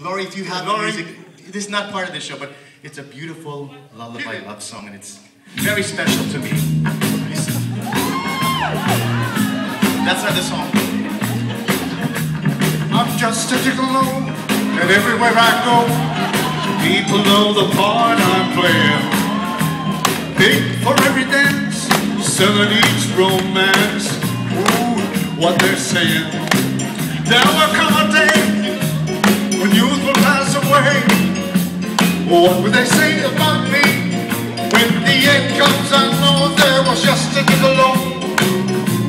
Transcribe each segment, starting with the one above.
Laurie, if you have Laurie. the music, this is not part of the show, but it's a beautiful lullaby love song, and it's very special to me. That's not the song. I'm just a gigolo, and everywhere I go, people know the part I'm playing. Big for every dance, selling each romance. Ooh, what they're saying. There will What would they say about me? When the end comes, I know there was just a gigolo.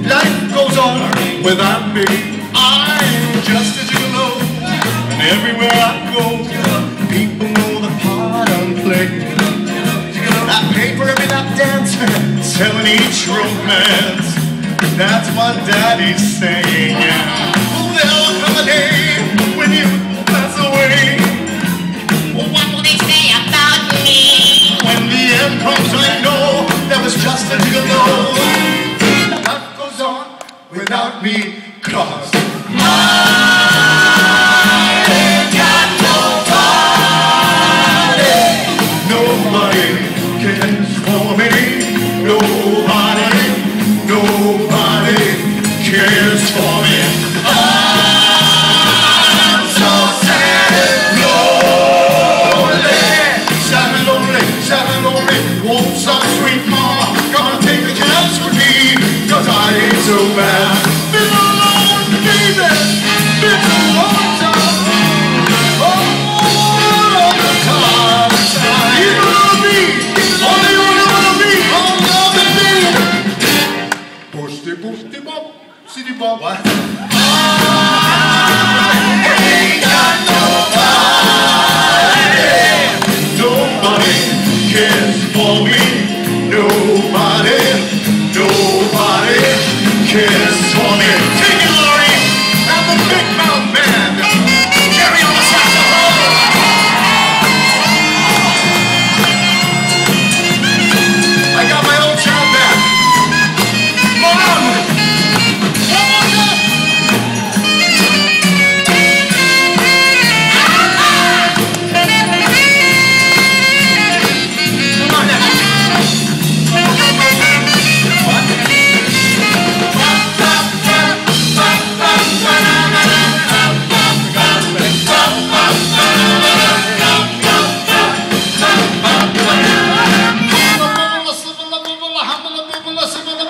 Life goes on without me. I'm just a gigolo, and everywhere I go, people know the part I'm playing. I pay for every lap dance, selling each romance. That's what Daddy's saying. Oh, there'll come a day when you pass away. comes I know that was just a little know. Life goes on without me, cause. What? people listen to the.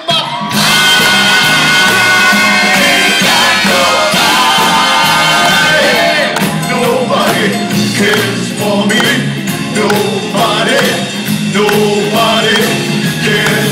Nobody cares for me. Nobody, nobody cares.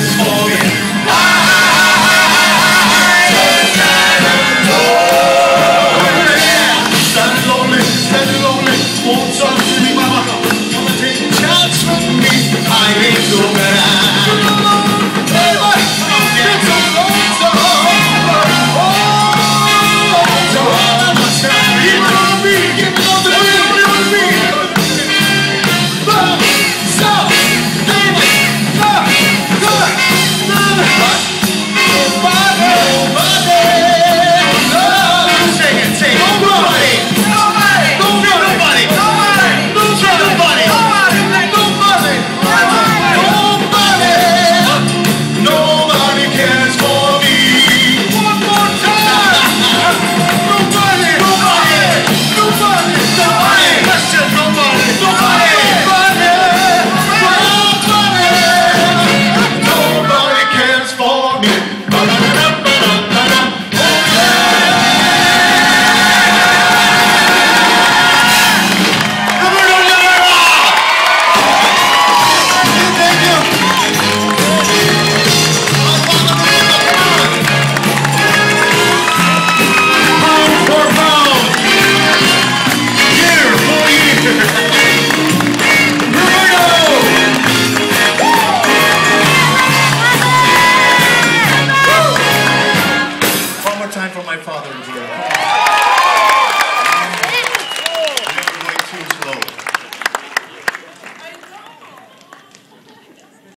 Obrigado.